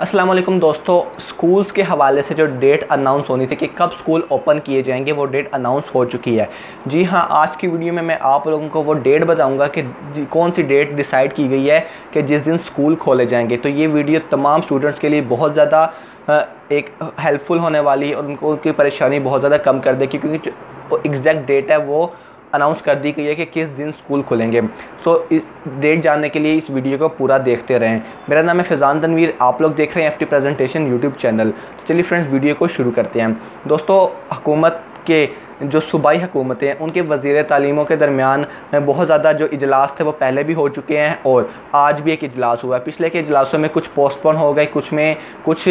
السلام علیکم دوستو سکولز کے حوالے سے جو ڈیٹ اناؤنس ہونی تھی کہ کب سکول اوپن کیے جائیں گے، وہ ڈیٹ اناؤنس ہو چکی ہے۔ جی ہاں آج کی ویڈیو میں میں آپ لوگوں کو وہ ڈیٹ بتاؤں گا کہ جی کون سی ڈیٹ ڈیسائیڈ کی گئی ہے کہ جس دن سکول کھولے جائیں گے۔ تو یہ ویڈیو تمام سٹوڈنٹس کے لیے بہت زیادہ ایک ہیلپ فل ہونے والی اور ان کو ان کی پریشانی بہت زیادہ کم کر دے کیونکہ ایگزیکٹ ڈیٹ ہے وہ اناؤنس کر دی گئی ہے کہ کس دن سکول کھلیں گے۔ سو ڈیٹ جاننے کے لیے اس ویڈیو کو پورا دیکھتے رہیں۔ میرا نام ہے فیضان تنویر، آپ لوگ دیکھ رہے ہیں F T presentation YouTube channel تو چلیے فرینڈز ویڈیو کو شروع کرتے ہیں۔ دوستو، حکومت کے جو صوبائی حکومتیں ہیں، ان کے وزیر تعلیموں کے درمیان بہت زیادہ جو اجلاس تھے، وہ پہلے بھی ہو چکے ہیں اور آج بھی ایک اجلاس ہوا ہے۔ پچھلے کے اجلاسوں میں کچھ پوسٹ پون ہو گئے، کچھ میں کچھ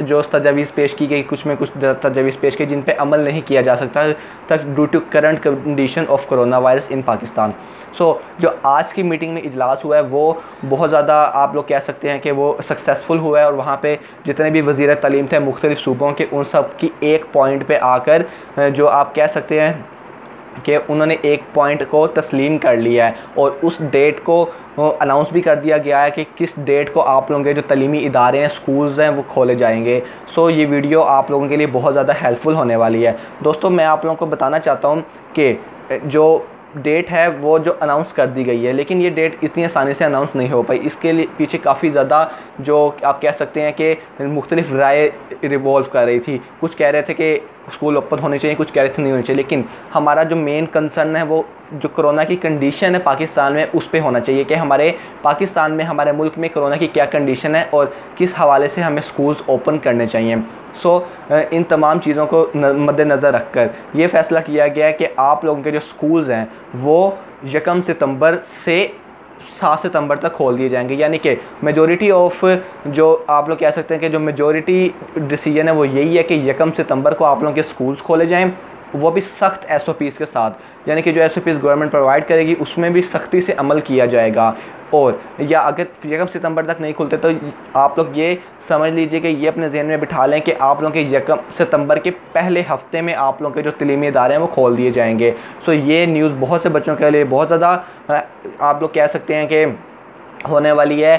جو تجاویز پیش کی گئی، کچھ میں کچھ تجاویز پیش کی جن پہ عمل نہیں کیا جا سکتا تک due to current condition of corona virus in Pakistan so جو آج کی میٹنگ میں اجلاس ہوا ہے، وہ بہت زیادہ آپ لوگ کہہ سکتے ہیں کہ وہ سکسیسفل ہوا ہے اور وہاں پہ جتنے بھی وزیر تعلیم تھے، مختلف صوبوں کے، ان سب کی ایک پوائنٹ پہ آ کر جو آپ کہہ سکتے ہیں کہ انہوں نے ایک پوائنٹ کو تسلیم کر لیا ہے اور اس ڈیٹ کو اناؤنس بھی کر دیا گیا ہے کہ کس ڈیٹ کو آپ لوگوں کے جو تعلیمی ادارے ہیں سکولز ہیں، وہ کھولے جائیں گے. سو یہ ویڈیو آپ لوگوں کے لیے بہت زیادہ ہیلپ فل ہونے والی ہے. دوستو، میں آپ لوگوں کو بتانا چاہتا ہوں کہ جو ڈیٹ ہے، وہ جو اناؤنس کر دی گئی ہے، لیکن یہ ڈیٹ اتنی آسانی سے اناؤنس نہیں ہو پائی. اس کے لیے پیچھے کافی زیادہ جو آپ کہہ سکتے ہیں کہ مختلف رائے ریوالو کر رہی تھی. کچھ کہہ رہے تھے کہ اسکول اوپن ہونے چاہیے، کچھ کہہ تھے نہیں ہونے چاہیے، لیکن ہمارا جو مین کنسرن ہے وہ جو کرونا کی کنڈیشن ہے پاکستان میں، اس پہ ہونا چاہیے کہ ہمارے پاکستان میں، ہمارے ملک میں کرونا کی کیا کنڈیشن ہے اور کس حوالے سے ہمیں سکولز اوپن کرنے چاہیے۔ سو ان تمام چیزوں کو مد نظر رکھ کر یہ فیصلہ کیا گیا ہے کہ آپ لوگوں کے جو سکولز ہیں، وہ یکم ستمبر سے سات ستمبر تک کھول دیے جائیں گے۔ یعنی کہ میجورٹی آف جو آپ لوگ کہہ سکتے ہیں کہ جو میجورٹی ڈیسیجن ہے وہ یہی ہے کہ یکم ستمبر کو آپ لوگوں کے سکولز کھولے جائیں۔ وہ بھی سخت ایس او پیز کے ساتھ یعنی کہ جو S O Ps government provide کرے گی، اس میں بھی سختی سے عمل کیا جائے گا۔ اور، یا اگر یکم ستمبر تک نہیں کھلتے تو آپ لوگ یہ سمجھ لیجیے کہ یہ اپنے ذہن میں بٹھا لیں کہ آپ لوگوں کے یکم ستمبر کے پہلے ہفتے میں آپ لوگوں کے جو تعلیمی ادارے ہیں وہ کھول دیے جائیں گے۔ سو یہ نیوز بہت سے بچوں کے لیے بہت زیادہ آپ لوگ کہہ سکتے ہیں کہ ہونے والی ہے۔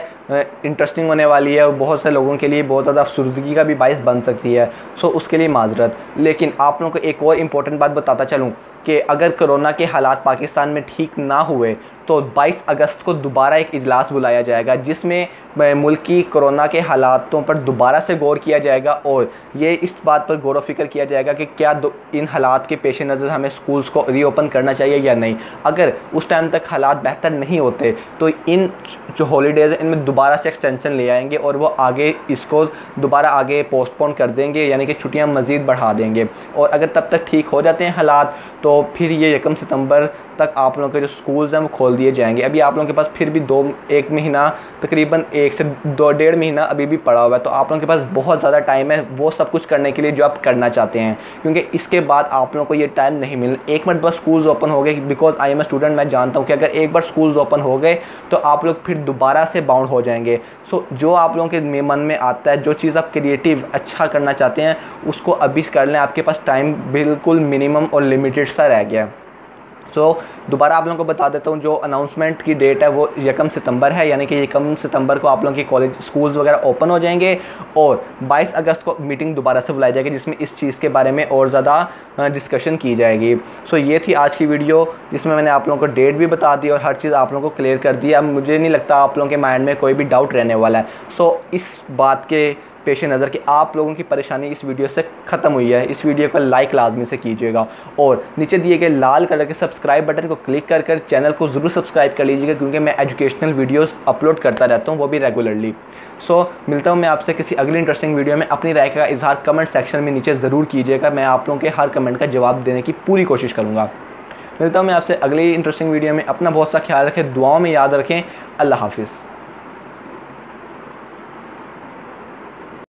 انٹرسٹنگ ہونے والی ہے اور بہت سے لوگوں کے لیے بہت زیادہ افسردگی کا بھی باعث بن سکتی ہے۔ سو اس کے لیے معذرت۔ لیکن آپ لوگوں کو ایک اور امپورٹنٹ بات بتاتا چلوں کہ اگر کرونا کے حالات پاکستان میں ٹھیک نہ ہوئے تو بائیس اگست کو دوبارہ ایک اجلاس بلایا جائے گا جس میں ملکی کرونا کے حالاتوں پر دوبارہ سے غور کیا جائے گا اور یہ اس بات پر غور و فکر کیا جائے گا کہ کیا ان حالات کے پیش نظر ہمیں سکولز کو ری اوپن کرنا چاہیے یا نہیں۔ اگر اس ٹائم تک حالات بہتر نہیں ہوتے تو ان جو ہالیڈیز ہیں ان میں دوبارہ دوبارہ سے ایکسٹینشن لے آئیں گے اور وہ آگے اس کو دوبارہ آگے پوسٹ پون کر دیں گے یعنی کہ چھٹیاں مزید بڑھا دیں گے۔ اور اگر تب تک ٹھیک ہو جاتے ہیں حالات، تو پھر یہ یکم ستمبر تک آپ لوگوں کے جو سکولز ہیں وہ کھول دیے جائیں گے۔ ابھی آپ لوگوں کے پاس پھر بھی دو، ایک مہینہ، تقریباً ایک سے دو، ڈیڑھ مہینہ ابھی بھی پڑا ہوا ہے۔ تو آپ لوگوں کے پاس بہت زیادہ ٹائم ہے وہ سب کچھ کرنے کے لیے جو آپ کرنا چاہتے ہیں۔ کیونکہ اس کے بعد آپ لوگوں کو یہ ٹائم نہیں مل ایک مرتبہ سکولز اوپن ہو گئے because I am a student میں جانتا ہوں کہ اگر ایک بار سکولز اوپن ہو گئے تو آپ لوگ پھر دوبارہ سے باؤنڈ ہو جائیں گے۔ سو جو آپ لوگوں کے من میں آتا ہے، جو چیز آپ کریٹیو اچھا کرنا چاہتے ہیں، اس کو ابھی کر لیں۔ آپ کے پاس ٹائم بالکل منیمم اور لمیٹڈ سا رہ گیا۔ سو دوبارہ آپ لوگوں کو بتا دیتا ہوں، جو اناؤنسمنٹ کی ڈیٹ ہے، وہ یکم ستمبر ہے یعنی کہ یکم ستمبر کو آپ لوگوں کی کالج سکولز وغیرہ اوپن ہو جائیں گے اور بائیس اگست کو میٹنگ دوبارہ سے بلائی جائے گی، جس میں اس چیز کے بارے میں اور زیادہ ڈسکشن کی جائے گی۔ سو یہ تھی آج کی ویڈیو جس میں میں نے آپ لوگوں کو ڈیٹ بھی بتا دی اور ہر چیز آپ لوگوں کو کلیئر کر دی۔ اب مجھے نہیں لگتا آپ لوگوں کے مائنڈ میں کوئی بھی ڈاؤٹ رہنے والا ہے۔ سو اس بات کے پیش نظر کہ آپ لوگوں کی پریشانی اس ویڈیو سے ختم ہوئی ہے۔ اس ویڈیو کو لائک لازمی سے کیجیے گا۔ اور نیچے دیے گئے لال کلر کے سبسکرائب بٹن کو کلک کر کر چینل کو ضرور سبسکرائب کر لیجیے گا، کیونکہ میں ایجوکیشنل ویڈیوز اپلوڈ کرتا رہتا ہوں، وہ بھی ریگولرلی سو ملتا ہوں میں آپ سے کسی اگلی انٹرسٹنگ ویڈیو میں اپنی رائے کا اظہار کمنٹ سیکشن میں نیچے ضرور کیجیے گا۔ میں آپ لوگوں کے ہر کمنٹ کا جواب دینے کی پوری کوشش کروں گا۔ ملتا ہوں میں آپ سے اگلی انٹرسٹنگ ویڈیو میں اپنا بہت سا خیال رکھیں، دعاؤں میں یاد رکھیں۔ اللہ حافظ۔